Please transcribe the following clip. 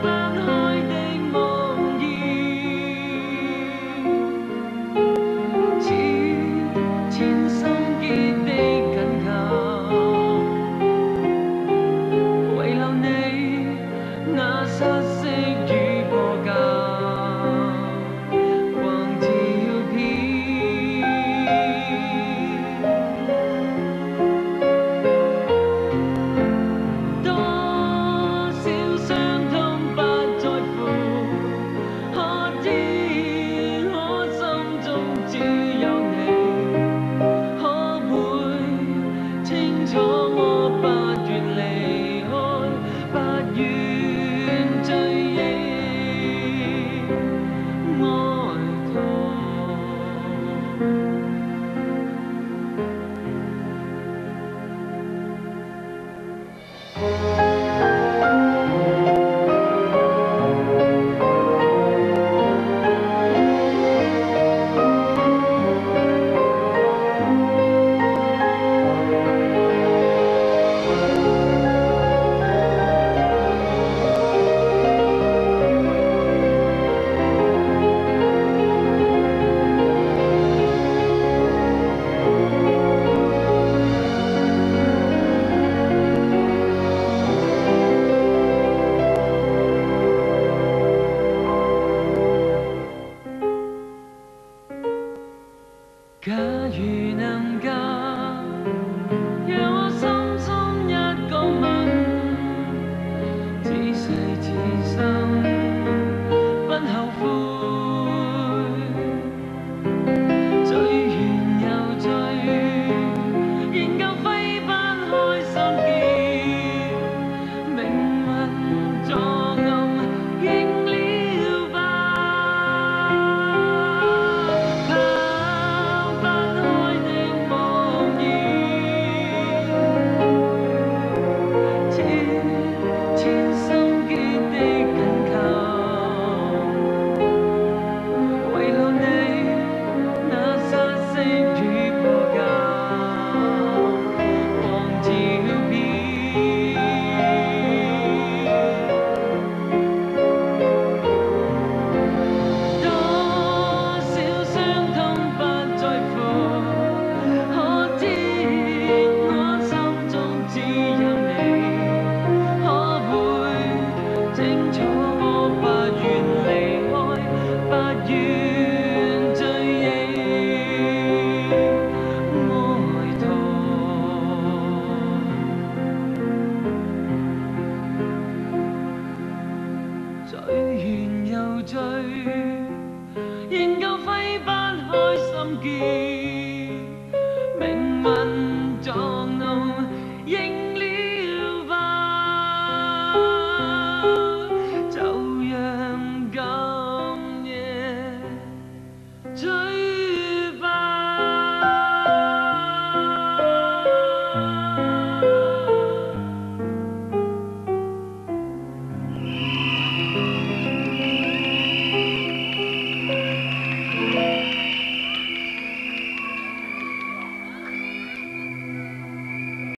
above home. 醉影哀，醉又醉，仍旧挥不开心结。